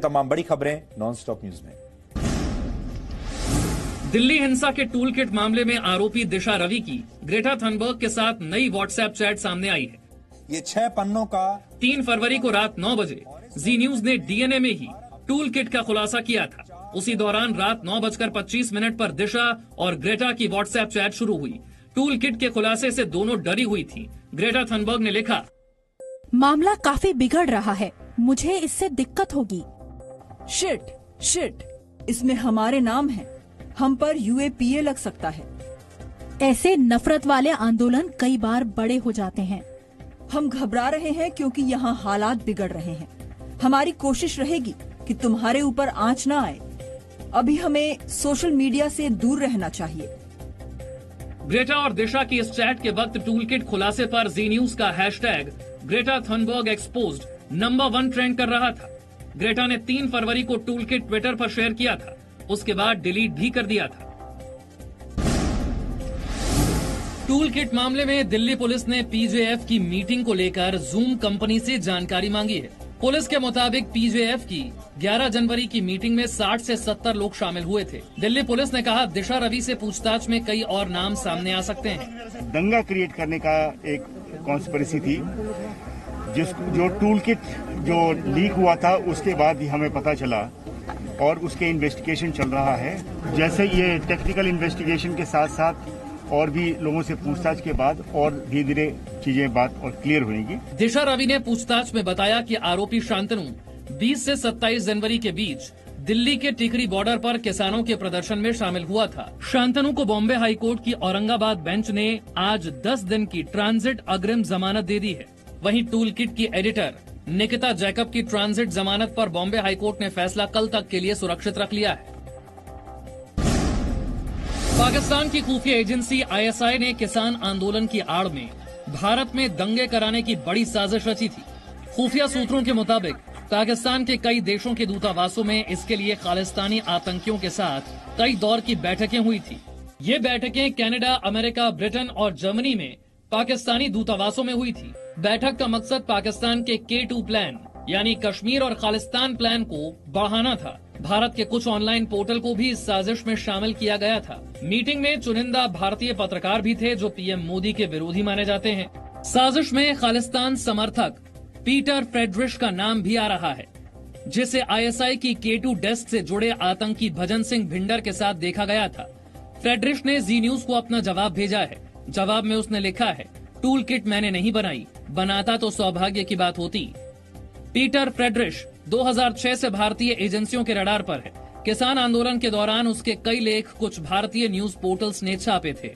तमाम बड़ी खबरें नॉन स्टॉप न्यूज़ में। दिल्ली हिंसा के टूल किट मामले में आरोपी दिशा रवि की। ग्रेटा थनबर्ग के साथ नई व्हाट्सएप चैट सामने आई है। ये छह पन्नों का तीन फरवरी को रात नौ बजे जी न्यूज़ ने डीएनए में ही टूल किट का खुलासा किया था। उसी दौरान रात नौ बजकर पच्चीस मिनट पर दिशा और ग्रेटा की व्हाट्सएप चैट शुरू हुई। टूल किट के खुलासे से दोनों डरी हुई थी। ग्रेटा थनबर्ग ने लिखा मामला काफ़ी बिगड़ रहा है। मुझे इससे दिक्कत होगी। शिट शिट इसमें हमारे नाम है। हम पर यूएपीए लग सकता है। ऐसे नफरत वाले आंदोलन कई बार बड़े हो जाते हैं। हम घबरा रहे हैं क्योंकि यहाँ हालात बिगड़ रहे हैं। हमारी कोशिश रहेगी कि तुम्हारे ऊपर आँच ना आए। अभी हमें सोशल मीडिया से दूर रहना चाहिए। ग्रेटा और दिशा की इस चैट के वक्त टूल किट खुलासे पर जी न्यूज़ का hashtag Greta Thunberg exposed number one trend कर रहा था। ग्रेटा ने तीन फरवरी को टूल किट ट्विटर पर शेयर किया था। उसके बाद डिलीट भी कर दिया था। टूल किट मामले में दिल्ली पुलिस ने पीजेएफ की मीटिंग को लेकर जूम कंपनी से जानकारी मांगी है। पुलिस के मुताबिक पीजेएफ की 11 जनवरी की मीटिंग में 60 से 70 लोग शामिल हुए थे। दिल्ली पुलिस ने कहा, दिशा रवि से पूछताछ में कई और नाम सामने आ सकते हैं। दंगा क्रिएट करने का एक कॉन्स्परेसी थी। जिस जो टूल किट जो लीक हुआ था, उसके बाद ही हमें पता चला और उसके इन्वेस्टिगेशन चल रहा है। जैसे ये टेक्निकल इन्वेस्टिगेशन के साथ साथ और भी लोगों से पूछताछ के बाद और धीरे धीरे चीज़ें बात और क्लियर होगी दिशा रवि ने पूछताछ में बताया कि आरोपी शांतनु 20 से 27 जनवरी के बीच दिल्ली के टिकरी बॉर्डर पर किसानों के प्रदर्शन में शामिल हुआ था। शांतनु को बॉम्बे हाईकोर्ट की औरंगाबाद बेंच ने आज 10 दिन की ट्रांजिट अग्रिम जमानत दे दी है। वहीं टूल किट की एडिटर निकिता जैकब की ट्रांजिट जमानत पर बॉम्बे हाईकोर्ट ने फैसला कल तक के लिए सुरक्षित रख लिया है। पाकिस्तान की खुफिया एजेंसी आईएसआई ने किसान आंदोलन की आड़ में भारत में दंगे कराने की बड़ी साजिश रची थी। खुफिया सूत्रों के मुताबिक पाकिस्तान के कई देशों के दूतावासों में इसके लिए खालिस्तानी आतंकियों के साथ कई दौर की बैठकें हुई थी। ये बैठकें कनाडा, अमेरिका ब्रिटेन और जर्मनी में पाकिस्तानी दूतावासों में हुई थी। बैठक का मकसद पाकिस्तान के के टू प्लान यानी कश्मीर और खालिस्तान प्लान को बढ़ाना था। भारत के कुछ ऑनलाइन पोर्टल को भी इस साजिश में शामिल किया गया था। मीटिंग में चुनिंदा भारतीय पत्रकार भी थे, जो पीएम मोदी के विरोधी माने जाते हैं। साजिश में खालिस्तान समर्थक पीटर फ्रेडरिश का नाम भी आ रहा है, जिसे आईएसआई की के टू डेस्क से जुड़े आतंकी भजन सिंह भिंडर के साथ देखा गया था। फ्रेडरिश ने जी न्यूज़ को अपना जवाब भेजा है। जवाब में उसने लिखा है टूल किट मैंने नहीं बनाई, बनाता तो सौभाग्य की बात होती। पीटर फ्रेडरिश 2006 से भारतीय एजेंसियों के रडार पर है। किसान आंदोलन के दौरान उसके कई लेख कुछ भारतीय न्यूज़ पोर्टल्स ने छापे थे।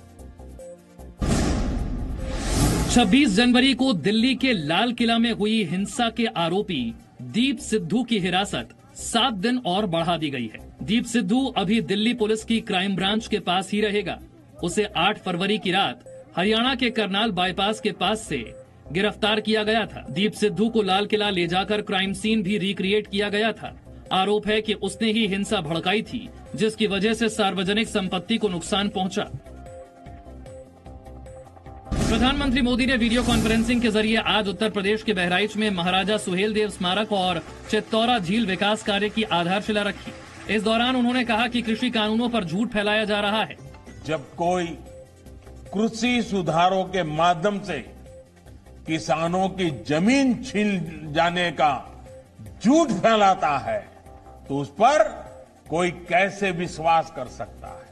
26 जनवरी को दिल्ली के लाल किला में हुई हिंसा के आरोपी दीप सिद्धू की हिरासत सात दिन और बढ़ा दी गई है। दीप सिद्धू अभी दिल्ली पुलिस की क्राइम ब्रांच के पास ही रहेगा। उसे 8 फरवरी की रात हरियाणा के करनाल बाईपास के पास से गिरफ़्तार किया गया था। दीप सिद्धू को लाल किला ले जाकर क्राइम सीन भी रिक्रिएट किया गया था। आरोप है कि उसने ही हिंसा भड़काई थी, जिसकी वजह से सार्वजनिक संपत्ति को नुकसान पहुँचा। प्रधानमंत्री मोदी ने वीडियो कॉन्फ्रेंसिंग के ज़रिए आज उत्तर प्रदेश के बहराइच में महाराजा सुहेल देव स्मारक और चित्तौरा झील विकास कार्य की आधारशिला रखी। इस दौरान उन्होंने कहा कि कृषि कानूनों पर झूठ फैलाया जा रहा है। जब कोई कृषि सुधारों के माध्यम से किसानों की ज़मीन छीन जाने का झूठ फैलाता है तो उस पर कोई कैसे विश्वास कर सकता है?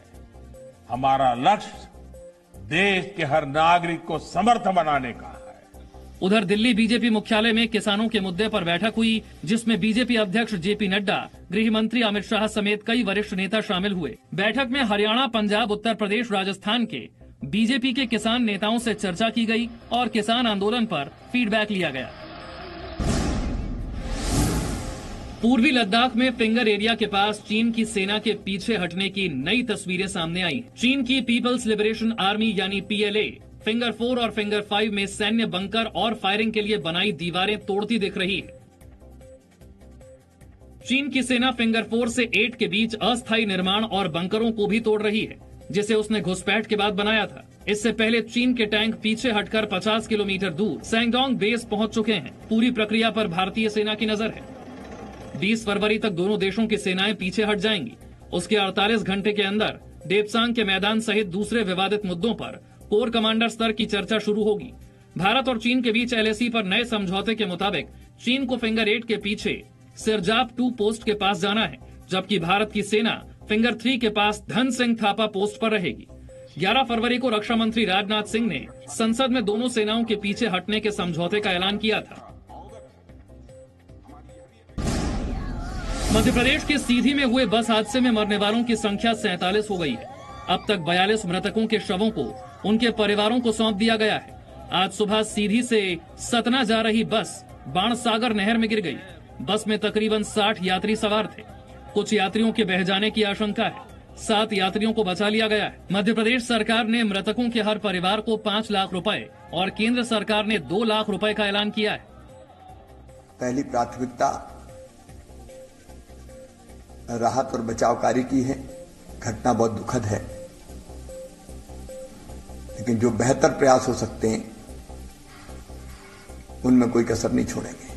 हमारा लक्ष्य देश के हर नागरिक को समर्थ बनाने का है। उधर दिल्ली बीजेपी मुख्यालय में किसानों के मुद्दे पर बैठक हुई, जिसमें बीजेपी अध्यक्ष जेपी नड्डा गृह मंत्री अमित शाह समेत कई वरिष्ठ नेता शामिल हुए। बैठक में हरियाणा, पंजाब, उत्तर प्रदेश, राजस्थान के बीजेपी के किसान नेताओं से चर्चा की गई और किसान आंदोलन पर फीडबैक लिया गया। पूर्वी लद्दाख में फिंगर एरिया के पास चीन की सेना के पीछे हटने की नई तस्वीरें सामने आई। चीन की पीपल्स लिबरेशन आर्मी यानी पीएलए, फिंगर फोर और फिंगर फाइव में सैन्य बंकर और फायरिंग के लिए बनाई दीवारें तोड़ती दिख रही है। चीन की सेना फिंगर फोर से एट के बीच अस्थायी निर्माण और बंकरों को भी तोड़ रही है, जिसे उसने घुसपैठ के बाद बनाया था। इससे पहले चीन के टैंक पीछे हटकर 50 किलोमीटर दूर सैंगडोंग बेस पहुँच चुके हैं। पूरी प्रक्रिया पर भारतीय सेना की नज़र है। 20 फरवरी तक दोनों देशों की सेनाएँ पीछे हट जाएँगी। उसके 48 घंटे के अंदर डेपसांग के मैदान सहित दूसरे विवादित मुद्दों पर कोर कमांडर स्तर की चर्चा शुरू होगी। भारत और चीन के बीच एलएसी पर नए समझौते के मुताबिक चीन को फिंगर एट के पीछे सिरजाप टू पोस्ट के पास जाना है, जबकि भारत की सेना फिंगर थ्री के पास धन सिंह थापा पोस्ट पर रहेगी। 11 फरवरी को रक्षा मंत्री राजनाथ सिंह ने संसद में दोनों सेनाओं के पीछे हटने के समझौते का ऐलान किया था। मध्य प्रदेश के सीधी में हुए बस हादसे में मरने वालों की संख्या सैतालीस हो गई है। अब तक बयालीस मृतकों के शवों को उनके परिवारों को सौंप दिया गया है। आज सुबह सीधी से सतना जा रही बस बाणसागर नहर में गिर गई। बस में तकरीबन 60 यात्री सवार थे। कुछ यात्रियों के बह जाने की आशंका है। सात यात्रियों को बचा लिया गया है। मध्य प्रदेश सरकार ने मृतकों के हर परिवार को पाँच लाख रुपए और केंद्र सरकार ने दो लाख रुपए का ऐलान किया है। पहली प्राथमिकता, राहत और बचाव कार्य की है। घटना बहुत दुखद है। लेकिन जो बेहतर प्रयास हो सकते हैं, उनमें कोई कसर नहीं छोड़ेंगे।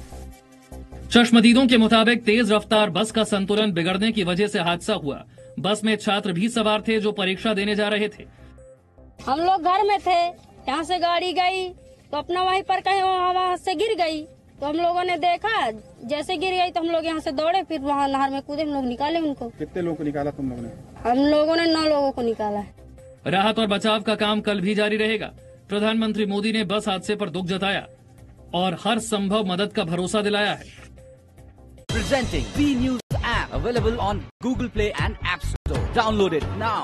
चश्मदीदों के मुताबिक तेज रफ्तार बस का संतुलन बिगड़ने की वजह से हादसा हुआ। बस में छात्र भी सवार थे जो परीक्षा देने जा रहे थे। हम लोग घर में थे यहाँ से गाड़ी गई तो अपना वहीं पर कहीं वहाँ वहाँ से गिर गई। तो हम लोगों ने देखा जैसे गिर गई तो हम लोग यहाँ से दौड़े फिर वहाँ नहर में कूदे हम लोग निकाले उनको। कितने लोगों को निकाला तुम लोगों ने? हम लोगों ने नौ लोगों को निकाला। है राहत और बचाव का काम कल भी जारी रहेगा। प्रधानमंत्री मोदी ने बस हादसे पर दुख जताया और हर संभव मदद का भरोसा दिलाया है। Presenting B News app available on Google Play and App Store. Download it now.